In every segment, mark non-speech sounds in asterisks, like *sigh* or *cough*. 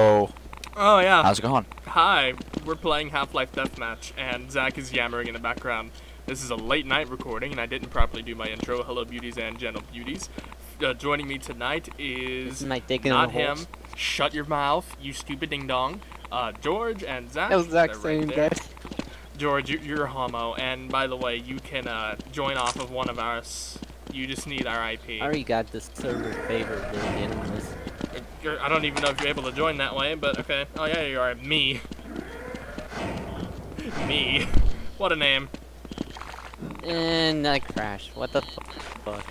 Oh, Oh yeah. how's it going? Hi. We're playing Half-Life Deathmatch, and Zach is yammering in the background. This is a late night recording, and I didn't properly do my intro. Hello, beauties and gentle beauties. Uh, joining me tonight is Isn't like digging in not the him. holes? Shut your mouth, you stupid ding dong. Uh, George and Zach. That was Zach they're right saying there. that. George, you- you're a homo, and by the way, you can uh, join off of one of ours. You just need our IP. I already got this server favorite to begin with. You're, I don't even know if you're able to join that way, but okay. Oh yeah, you are. Me. Me. What a name. And I crashed. What the fu- fuck?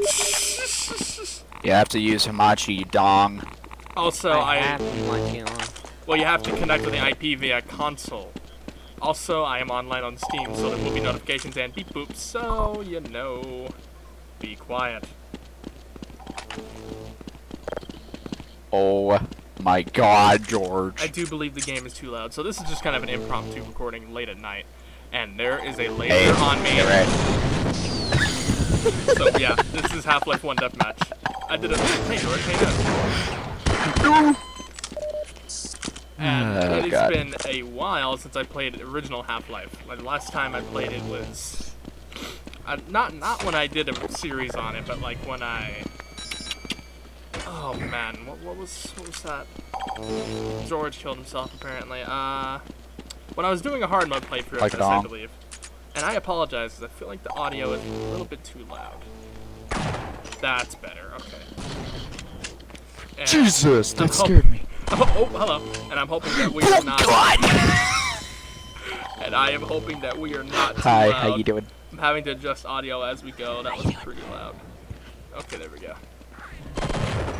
*laughs* You have to use Hamachi, you dong. Also, I, I, have to watch it on. well, you have to connect with the IP via console. Also, I am online on Steam, so there will be notifications and beep boops. So you know, be quiet. Oh my god, George. I do believe the game is too loud, so this is just kind of an impromptu recording late at night. And there is a laser Hey, on me. ready. So yeah, this is Half-Life 1 Deathmatch. I did a- Hey George, hey George. And *sighs* Oh, it has God. been a while since I played original Half-Life. Like the last time I played it was uh, not not when I did a series on it, but like when I. Oh man, what, what was what was that? George killed himself apparently. Uh, when I was doing a hard mode playthrough, of Like this, I believe. And I apologize because I feel like the audio is a little bit too loud. That's better. Okay. And- Jesus, that Oh. scared me. *laughs* Oh, oh, hello. And I'm hoping that we are not. God. *laughs* And I am hoping that we are not too Hi, loud. how you doing? I'm having to adjust audio as we go. That was pretty loud. Okay, there we go.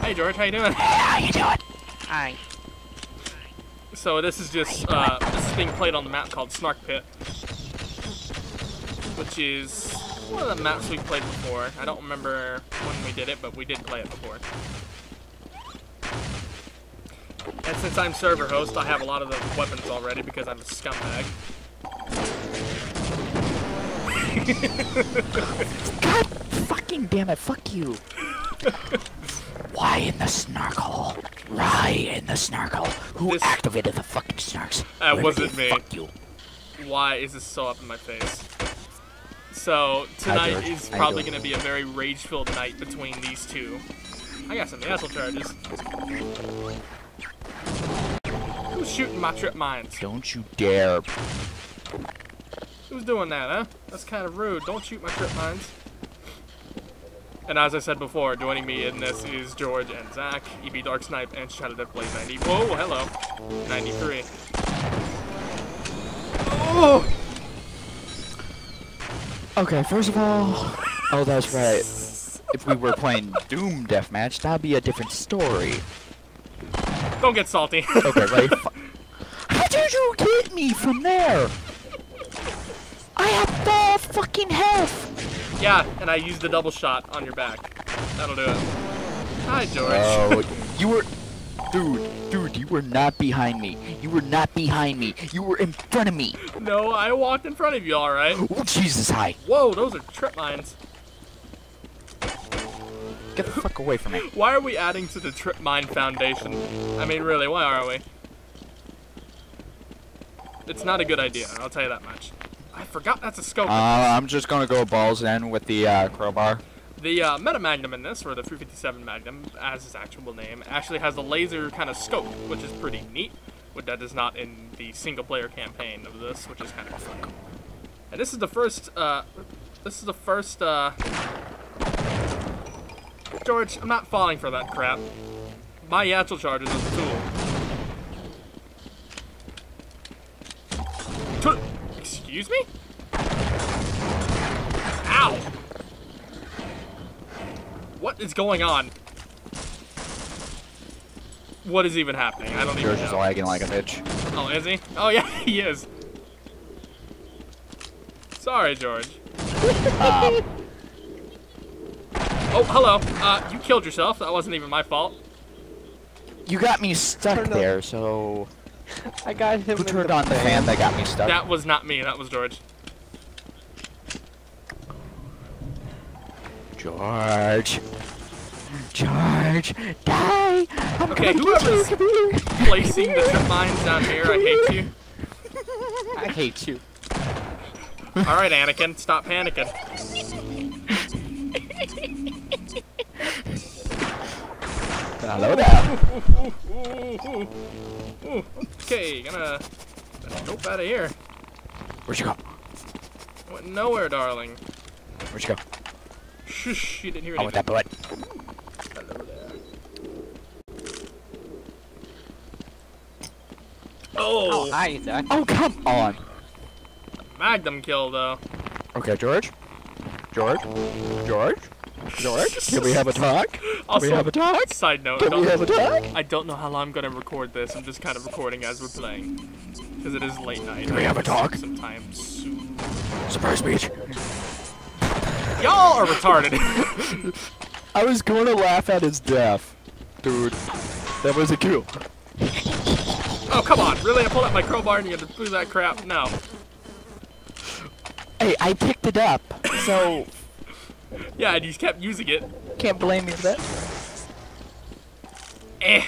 Hey George, how you doing? How you doing? Hi. So this is just uh, this is being played on the map called Snark Pit, which is one of the maps we played before. I don't remember when we did it, but we did play it before. And since I'm server host, I have a lot of the weapons already because I'm a scumbag. *laughs* God fucking damn it, fuck you. *laughs* Why in the snarkle? Why in the snarkle. Who This- activated the fucking snarks? That wasn't me. Fuck you. Why is this so up in my face? So tonight is probably going to be a very rage-filled night between these two. I got some asshole charges. Who's shooting my trip mines? Don't you dare. Who's doing that, huh? That's kind of rude. Don't shoot my trip mines. And as I said before, joining me in this is George and Zach, EB Dark Snipe, and Shadow Death Blade 90. Whoa, hello. 93. Oh! Okay, first of all, *laughs* oh, that's right. If we were playing Doom Deathmatch, that'd be a different story. Don't get salty. Okay, right? *laughs* How did you get me from there? I have full fucking health. Yeah, and I used the double shot on your back. That'll do it. Hi, George. Oh, *laughs* you were, dude, dude, you were not behind me. You were not behind me. You were in front of me. no, I walked in front of you, alright. Oh, Jesus, hi. Whoa, those are trip mines. Get the fuck away from me. *laughs* Why are we adding to the trip mine foundation? I mean, really, why are we? It's not a good idea, I'll tell you that much. I forgot that's a scope. Uh, I'm just gonna go balls in with the uh, crowbar. The uh, Meta Magnum in this, or the 357 Magnum, as its actual name, actually has a laser kind of scope, which is pretty neat. But that is not in the single-player campaign of this, which is kind of fun. And this is the first. Uh, this is the first. Uh, George, I'm not falling for that crap. My satchel charges is a tool. Excuse me? Ow! What is going on? What is even happening? I don't even George is lagging like a bitch. Oh, is he? Oh, yeah, *laughs* he is. Sorry, George. Um, *laughs* Oh, hello. Uh, you killed yourself. That wasn't even my fault. you got me stuck there, so *laughs* I got him. who in turned on the fan that got me stuck? That was not me. That was George. George. George, die! I'm Okay, gonna whoever's- Placing the trip mines down here, I hate you. I hate you. Alright, Anakin, stop panicking. Hello there. Okay, gonna nope out of here. Where'd you go? Went nowhere, darling. Where'd you go? Shush, you didn't hear oh, I want anything. that bullet. Hello there. Oh, Oh, hi, Zach. Oh, come on. Magnum kill though. Okay, George. George. George. George. Can we have a talk? Can Also, we have a talk? Side note, I Can we don't, have a talk? I don't know how long I'm gonna record this. I'm just kind of recording as we're playing. Because it is late night. Can we have a talk? Sometime soon. Surprise speech. Y'all are retarded. *laughs* I was going to laugh at his death. Dude. That was a kill. oh, come on. Really? I pulled out my crowbar and you had to do that crap? No. Hey, I picked it up. So, *laughs* Yeah, and you kept using it. can't blame me for that. Eh.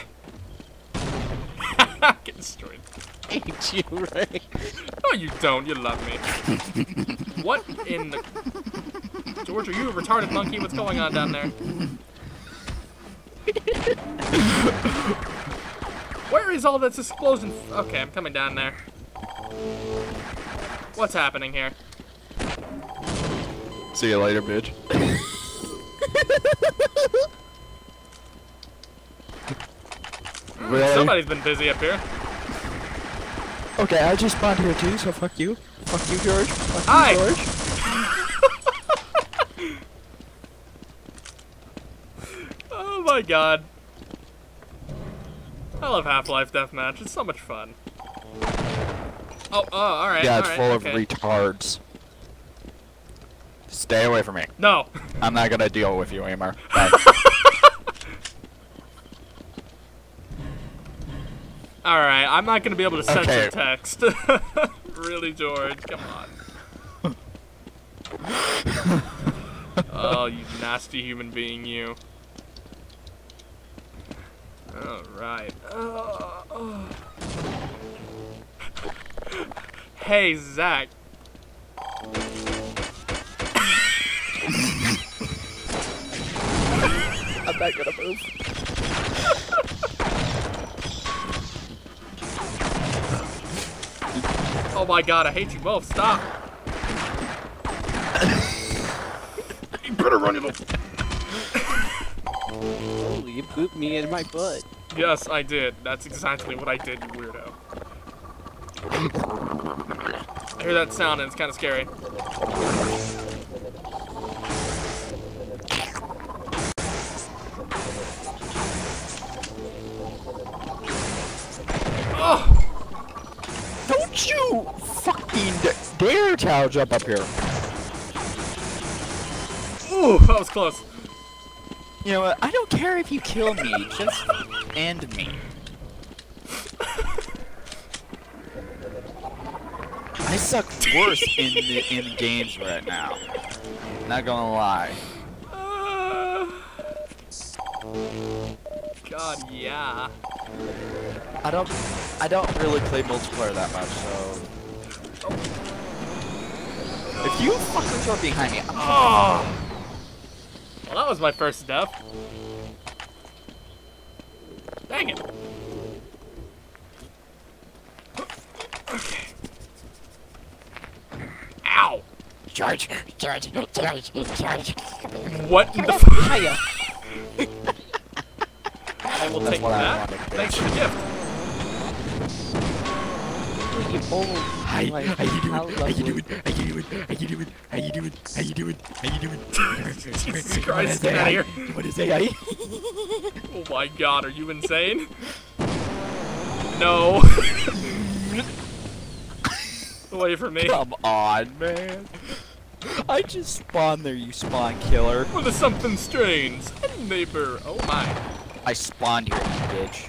*laughs* Get destroyed. I hate you, Ray. No, you don't. You love me. *laughs* what in the... George, are you a retarded monkey? What's going on down there? Where is all this explosion? Okay, I'm coming down there. What's happening here? See you later, bitch. *laughs* really? Somebody's been busy up here. Okay, I just spawned here too, so fuck you. Fuck you, George. Fuck Hi. you, George. *laughs* Oh my god. I love Half-Life Deathmatch. It's so much fun. Oh, oh, alright. Yeah, it's alright, full okay. of retards. Stay away from me. No. I'm not gonna deal with you anymore. *laughs* Alright, I'm not gonna be able to censor Okay. text. *laughs* really, George? Come on. oh, you nasty human being, you. Alright. Uh, *sighs* uh. Hey, Zach. Not gonna move. *laughs* Oh my god, I hate you both. Stop. *laughs* you better run, you little. Oh, you pooped me in my butt. Yes, I did. That's exactly what I did, you weirdo. I hear that sound and it's kind of scary. Dare to jump up here. ooh, that was close. You know what? I don't care if you kill me. Just end me. I suck worse in the, in games right now. Not gonna lie. Uh, *sighs* God, yeah. I don't. I don't really play multiplayer that much, so. If you fuckers are behind me, I'm Oh. Well, that was my first death. Dang it. Okay. Ow. George, George, George, George. What in the f- Hiya. *laughs* *laughs* I will That's take that. Thanks for the gift. You old. Hi, like, how you doing? how How you doing? How you doing? How you doing? How you doing? How you doing? How you doing? *laughs* Jesus You wanna Christ, get out of here. You wanna say hi? Oh my god, are you insane? No. *laughs* Away from me. Come on, man. I just spawned there, you spawn killer. Well, there's something strange. Neighbor. Oh my. I spawned here, you bitch.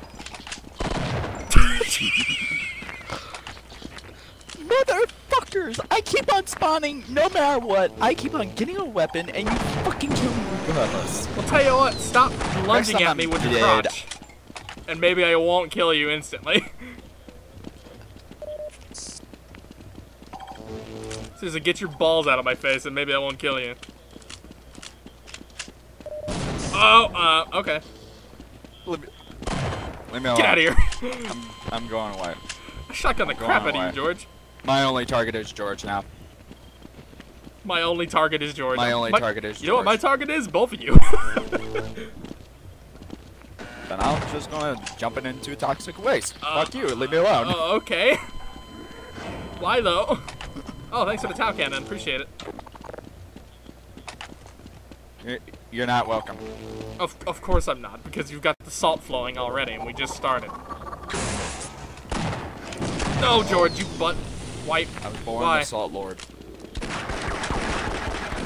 *laughs* Motherfucker! characters. I keep on spawning no matter what. I keep on getting a weapon and you fucking kill me regardless. Well, tell you what, stop lunging at me with your dead. crotch. And maybe I won't kill you instantly. *laughs* Seriously, get your balls out of my face and maybe I won't kill you. Oh, uh, okay. Leave me, leave me alone. Get out of here. *laughs* I'm, I'm going away. I *laughs* shotgun the Go crap on out of you, George. My only target is George now. My only target is George. My only target is You know what my target is? Both of you. *laughs* Then I'm just gonna jump it into toxic waste. Uh, Fuck you, leave me alone. Oh, okay. Why though? Oh, thanks for the tau cannon. Appreciate it. You're, you're not welcome. Of, of course I'm not, because you've got the salt flowing already, and we just started. No, George, you butt wipe. I was born Why? the Salt Lord.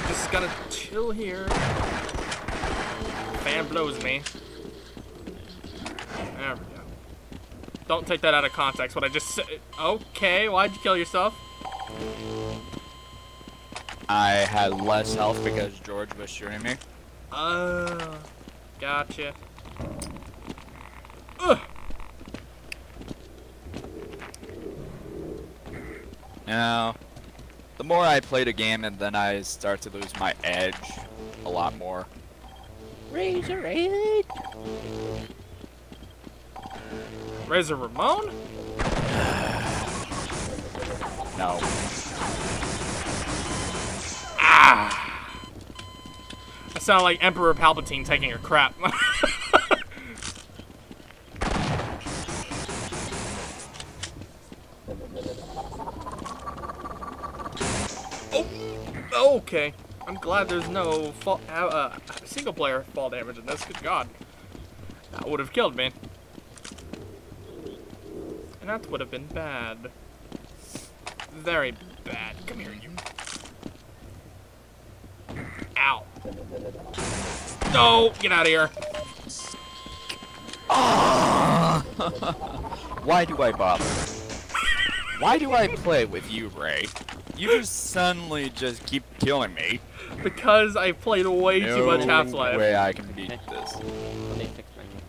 Just gotta chill here. Fan blows me. There we go. Don't take that out of context. What I just said. Okay, why'd you kill yourself? I had less health because George was shooting me. Uh, gotcha. Ugh. You know, the more I play the game and then I start to lose my edge a lot more. Razor Edge. Razor Ramon? *sighs* No. Ah! I sound like Emperor Palpatine taking a crap. *laughs* oh, okay. I'm glad there's no fall, uh, uh, single player fall damage in this. Good God. That would have killed me. And that would have been bad. Very bad. Come here, you. Ow. No! Get out of here. *laughs* Why do I bother? Why do I play with you, Ray? You just suddenly just keep killing me. Because I played way too much Half-Life. way I can beat this. Let me fix my name.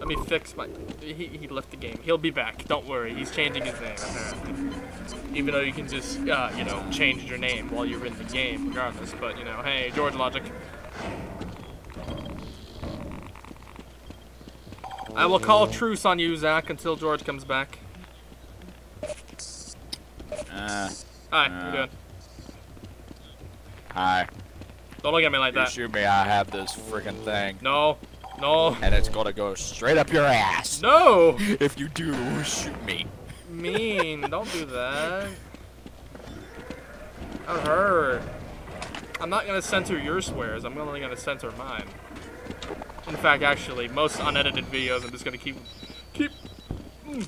Let me fix my... He, he left the game. He'll be back. Don't worry. He's changing his name, apparently. Even though you can just, uh, you know, change your name while you're in the game, regardless. But, you know, hey, George Logic. I will call truce on you, Zach, until George comes back. Uh, Hi, Uh. you doing? Hi. Don't look at me like you that. shoot me, I have this freaking thing. No. No. And it's gonna go straight up your ass. No! *laughs* If you do, shoot me. Mean. Don't do that. That hurt. I'm not gonna censor your swears. I'm only gonna censor mine. In fact, actually, most unedited videos, I'm just gonna keep, keep, mm,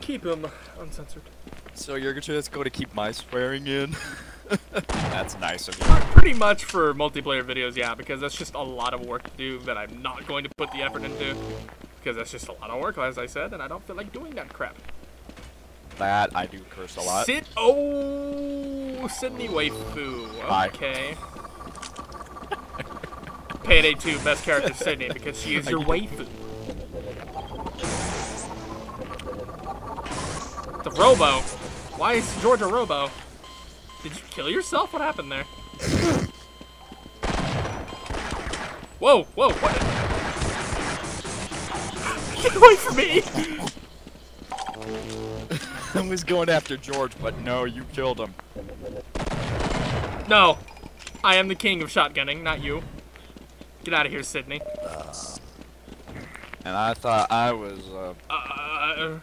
keep them uncensored. So you're gonna just to keep my swearing in? *laughs* That's nice of you. Pretty much for multiplayer videos, yeah, because that's just a lot of work to do that I'm not going to put the effort into. Because that's just a lot of work, as I said, and I don't feel like doing that crap. That I do curse a lot. Sit. Oh, Sydney Waifu. Bye. Okay. Payday 2, best character Sydney because she is your *laughs* waifu. The Robo. Why is George a Robo? Did you kill yourself? What happened there? Whoa, whoa, what? *laughs* Get away from me! *laughs* I was going after George, but no, you killed him. No. I am the king of shotgunning, not you. Get out of here, Sydney. And I thought I was, uh, Uh,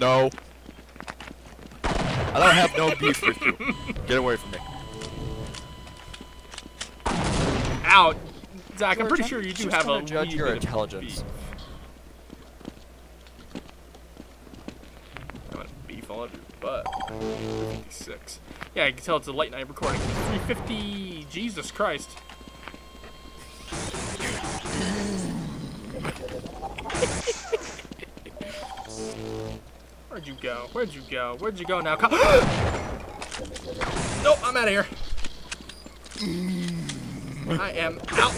no. I don't have no beef with you. Get away from me. Out, Zach, I'm pretty sure you do have a gonna judge your intelligence. beef. I'm gonna beef all over your butt. 56. Yeah, I can tell it's a late night recording. 350. Jesus Christ. *laughs* Where'd you go? Where'd you go? Where'd you go now? Come *gasps* nope, I'm out of here. I am out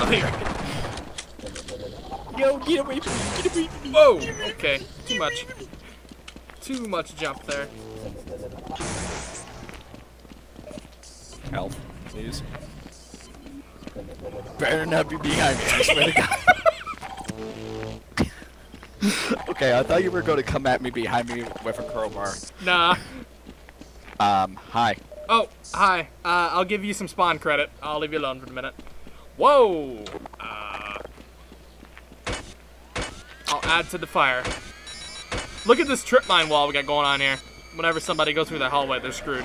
of here. Yo, get away from me, get away from me. Whoa, okay, too much. Too much jump there. Help, please. Better not be behind me, I swear to God. *laughs* okay, I thought you were going to come at me behind me with a crowbar. Nah. Um, hi. Oh, hi. Uh, I'll give you some spawn credit. I'll leave you alone for a minute. Whoa! Uh, I'll add to the fire. Look at this trip mine wall we got going on here. Whenever somebody goes through that hallway, they're screwed.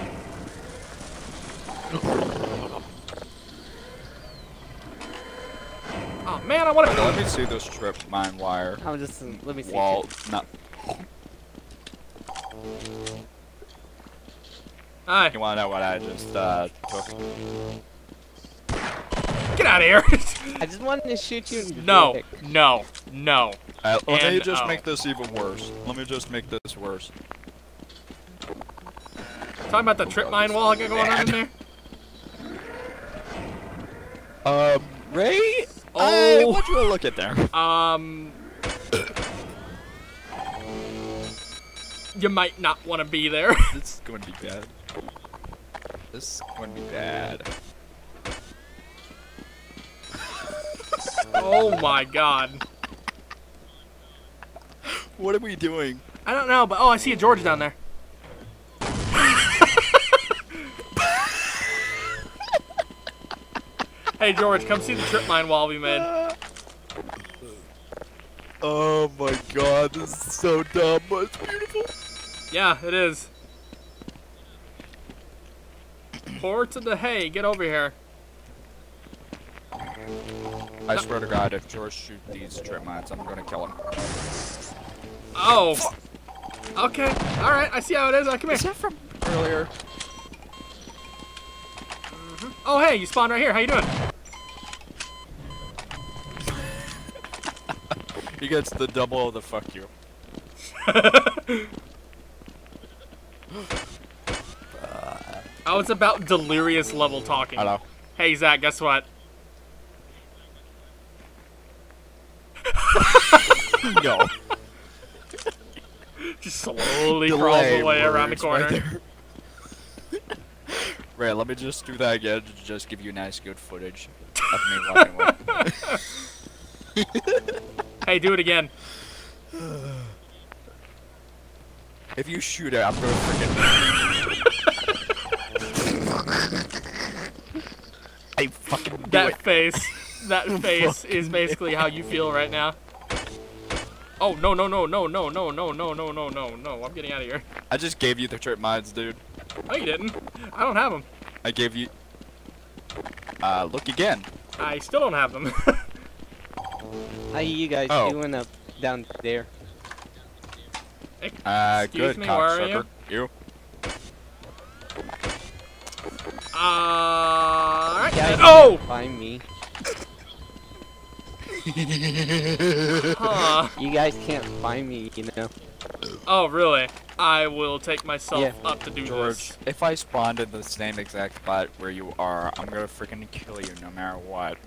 Oh man, I want to. Let me see this trip mine wire. I'm just let me see. Wall, not. Hi, You want to know what I just uh, took? get out of here! *laughs* I just wanted to shoot you. in no, no, no. Uh, let me just oh. make this even worse. Let me just make this worse. Talking about the trip mine wall I got going on in there. *laughs* Um, Ray? Oh. I want you to look at there. Um, you might not want to be there. *laughs* This is going to be bad. This is going to be bad. *laughs* oh my god. What are we doing? I don't know, but oh, I see a George down there. Hey George, come see the trip mine wall we made. Oh my god, this is so dumb, but it's beautiful. Yeah, it is. Pour to the hay, get over here. I swear to god, if George shoots these trip mines, I'm gonna kill him. Oh. Okay, alright, I see how it is. Uh, come here. Is that from earlier? Oh, hey, you spawned right here. How you doing? He gets the double of the fuck you. Oh, it's about delirious level talking. Hello. Hey, Zach, guess what? *laughs* no. *laughs* Just slowly crawls away around the corner. right. *laughs* Right, let me just do that again to just give you nice good footage of me walking away. Hey, do it again. If you shoot it, I'm gonna freaking. I fucking do That it. face. That face is basically how you feel right now. Oh, no, no, no, no, no, no, no, no, no, no, no, no. I'm getting out of here. I just gave you the trip mines, dude. No, you didn't. I don't have them. I gave you. Uh, look again. I still don't have them. How you guys Oh. doing up down there? Uh, Excuse good, me, where are you? cocksucker. You? Uh, alright. You guys Oh! can't find me. Huh. You guys can't find me, you know. Oh, really? I will take myself Yeah. up to do George, this. if I spawned in the same exact spot where you are, I'm gonna freaking kill you no matter what.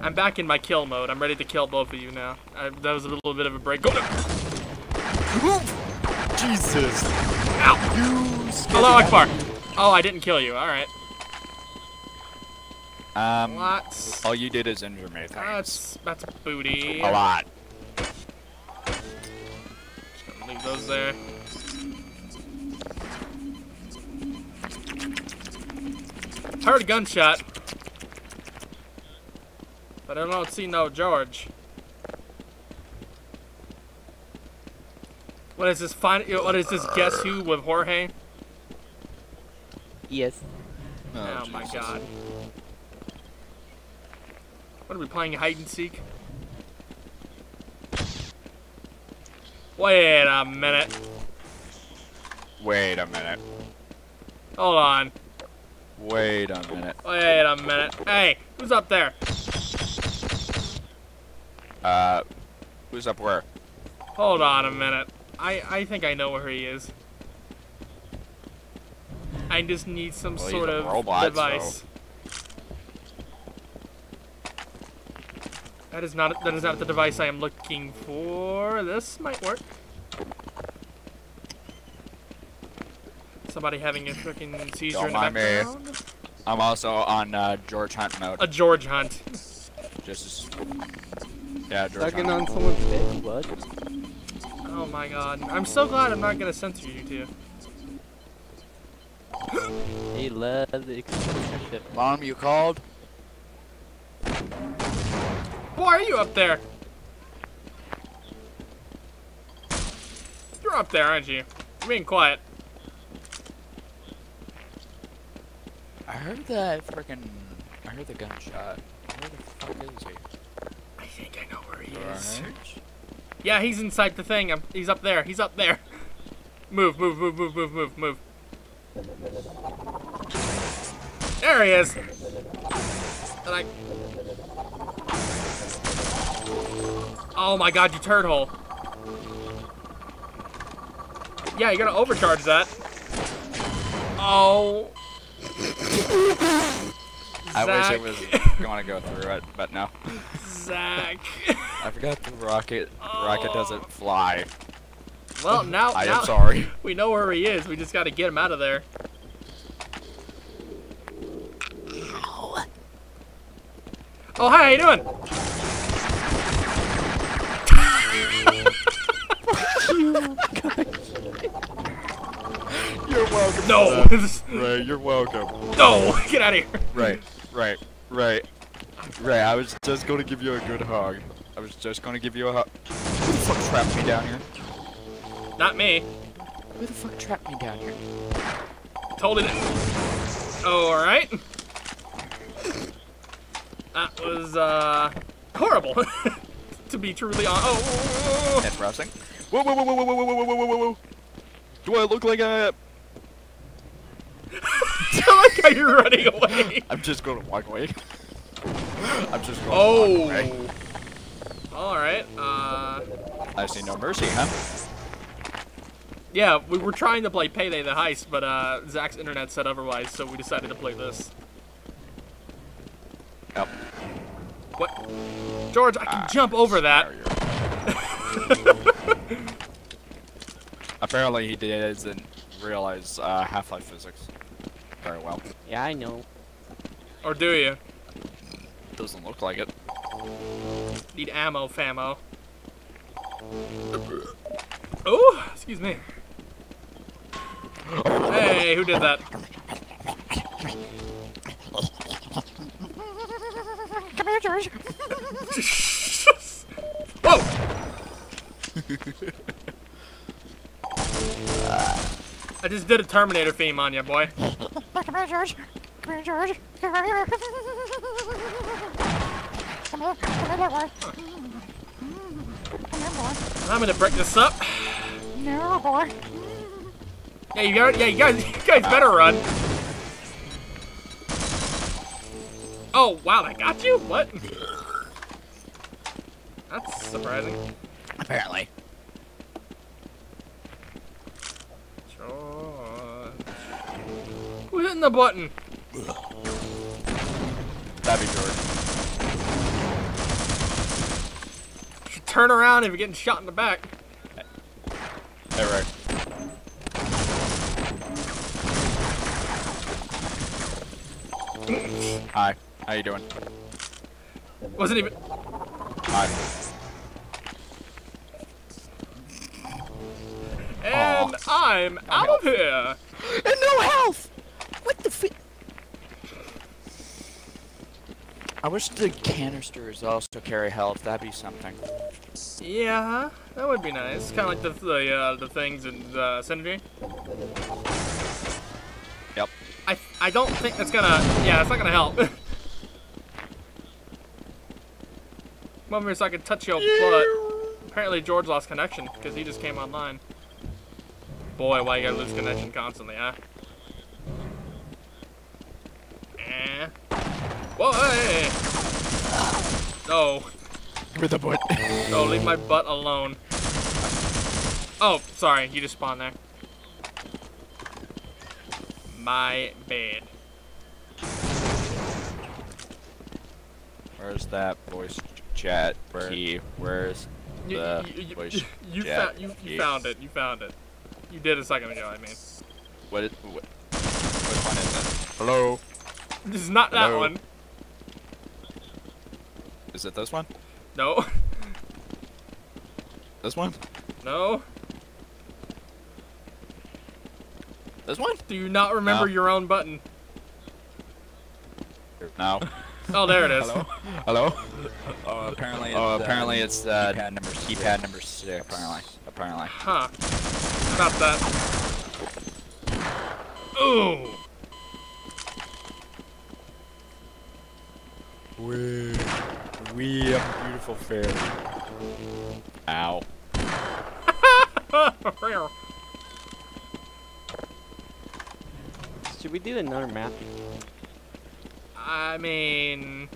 I'm back in my kill mode. I'm ready to kill both of you now. I, that was a little bit of a break. Go! Jesus! Ow! You Hello, Akbar. Oh, I didn't kill you. All right. Um, Lots. all you did is injure me. Thanks. That's that's booty. A lot. Just gonna leave those there. Heard a gunshot. But I don't see no George. What is this? Fin- what is this? Guess who with Jorge? Yes. Oh, oh my god. What are we playing hide and seek? Wait a minute. Wait a minute. Hold on. Wait a minute. Wait a minute. Hey, who's up there? Uh, who's up where? Hold on a minute. I I think I know where he is. I just need some Well, sort of robot, device. That is not that is not the device I am looking for. This might work. Somebody having a freaking seizure Don't in the mind me. I'm also on uh, George Hunt mode. A George Hunt. Just as, yeah, George Sucking on someone's dick, bud. Oh my god. I'm so glad I'm not gonna censor you two. He loves the exclusive. Mom, you called? Why are you up there? You're up there, aren't you? You're being quiet. I heard that freaking. I heard the gunshot. Where the fuck is he? I think I know where he is. Right. Yeah, he's inside the thing. I'm, he's up there. He's up there. Move, move, move, move, move, move, move. There he is. And I. Oh my god, you turd hole. Yeah, you gotta overcharge that. Oh. I wish it was *laughs* going to go through it, but no. Zach. *laughs* I forgot the rocket. Rocket doesn't fly. well, now, *laughs* I now am sorry. *laughs* we know where he is. We just gotta get him out of there. Oh, hi, how you doing? You're welcome. No, Right, you're welcome. no, get out of here. Right, right, right. Right, I was just going to give you a good hug. I was just going to give you a hug. Who the fuck trapped me down here? Not me. Who the fuck trapped me down here? Totally didn't. Oh, all right. That was uh horrible. *laughs* to be truly honest. Oh, Interesting. Whoa, whoa, whoa, whoa, whoa, whoa, whoa, whoa, whoa, whoa, whoa. Do I look like a... *laughs* I like how you're running away. I'm just going to walk away. *laughs* I'm just going to walk away. Oh. All right. Uh. I see no mercy, huh? Yeah, we were trying to play Payday the Heist, but uh, Zach's internet said otherwise, so we decided to play this. Yep. What? George, I can Ah, jump over that. *laughs* Apparently he doesn't realize uh, Half-Life physics very well. Yeah, I know. Or do you? Doesn't look like it. Need ammo, famo. Oh, excuse me. Hey, who did that? Come here, George. *laughs* Whoa! I just did a Terminator theme on you, boy. Come here, George. Come here, George. Come here. Come here. Come here, boy. Come here, boy. I'm gonna break this up. No, boy. Yeah, you got. Yeah, you guys. *laughs* You guys better run. Oh wow, that got you? What? That's surprising. Apparently. Sure. Who's hitting the button? That'd be George. Turn around if you're getting shot in the back. Hey, right. Hi. How you doing? Wasn't even. Hi. And I'm out of here. And no health! What the fi- I wish the canisters also carry health. That'd be something. Yeah, that would be nice. Kind of like the the, uh, the things in uh, Synergy. Yep. I I don't think that's gonna. Yeah, it's not gonna help. Come over here so I can touch your butt. Apparently George lost connection because he just came online. Boy, why you gotta lose connection constantly, huh? Eh. Whoa, hey! No, With the butt. no, leave my butt alone. Oh, sorry, you just spawned there. My bad. Where's that voice chat key? Where's You, the you, you, voice you, you, chat fou- you, key? you found it. You found it. You did a second ago. I mean, What is what, which one is it? Hello? this is not that one. Is it this one? No, This one? no. This one? Do you not remember No. your own button? No. *laughs* Oh, there it is. Hello? Hello? Oh, apparently. Oh, it's, apparently uh, it's uh, keypad number six. keypad number six. Apparently, apparently. Huh. About that. Ooh. We are beautiful fairy. Ow. *laughs* Should we do another map? I mean,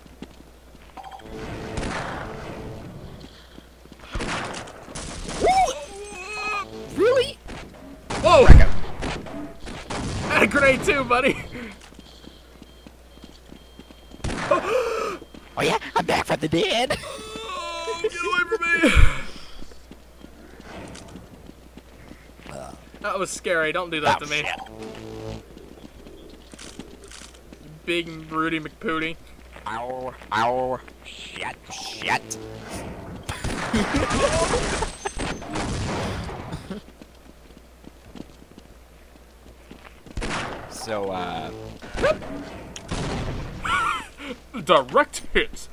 Really? whoa! And a grenade too, buddy. Oh yeah, I'm the dead. *laughs* Oh, get away from me! That was scary. Don't do that Oh, to me. shit. Big Rudy McPooty. Ow, ow, shit, shit. so, uh, *laughs* Direct hit.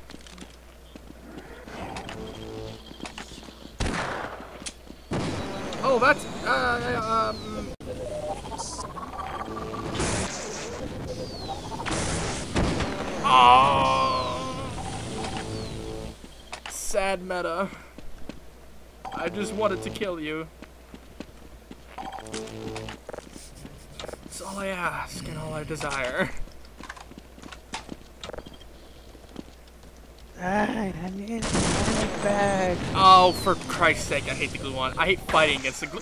Sad meta. I just wanted to kill you. It's all I ask and all I desire. I'm in my bag. Oh, for Christ's sake, I hate the gluon. I hate fighting against the glue.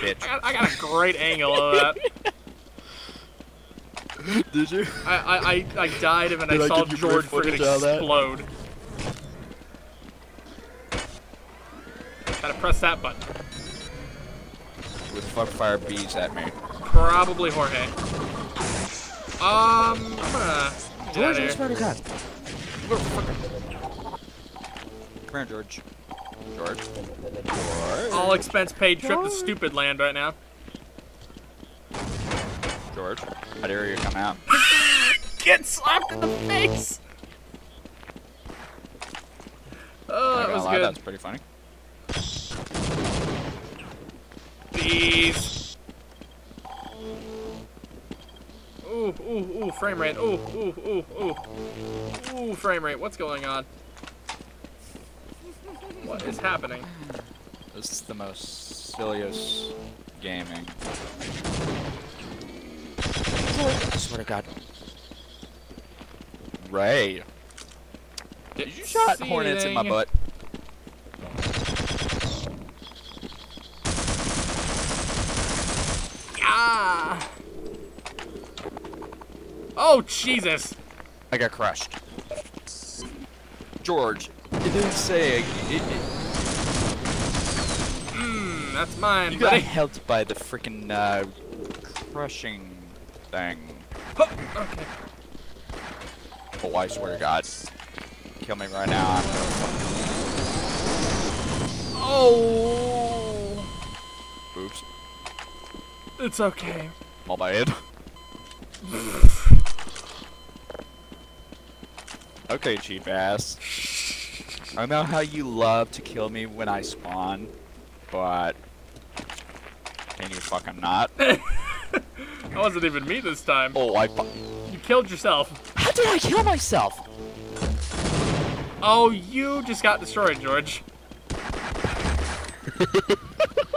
bitch. *laughs* I, got, I got a great angle of that. Did you? I, I, I, I died and then Did I I saw give you George great freaking footage that? explode. Press that button. With fuck fire bees at me. Probably Jorge. Um, I'm gonna get out of here. to God. Come here, George. George. George. All expense paid trip to stupid land right now. George. How dare you come out? *laughs* Get slapped in the face! Oh, that gonna was lie, good. That's pretty funny. Bees. Ooh, ooh, ooh, frame rate. Ooh, ooh, ooh, ooh. Ooh, frame rate. What's going on? What is happening? This is the most silliest gaming. I swear to God. Ray. Did you shot See hornets in my butt? Ah! Oh, Jesus! I got crushed. George, it didn't say. It, it, Hmm, that's mine, you got buddy. helped by the freaking uh, crushing thing. Oh, Okay. Oh, I swear to God. Kill me right now. Oh! Oops. It's okay. My bad. *laughs* okay, cheap ass. I know how you love to kill me when I spawn, but can you fucking not? *laughs* That wasn't even me this time. Oh, I. Fu- You killed yourself. how did I kill myself? Oh, you just got destroyed, George. *laughs*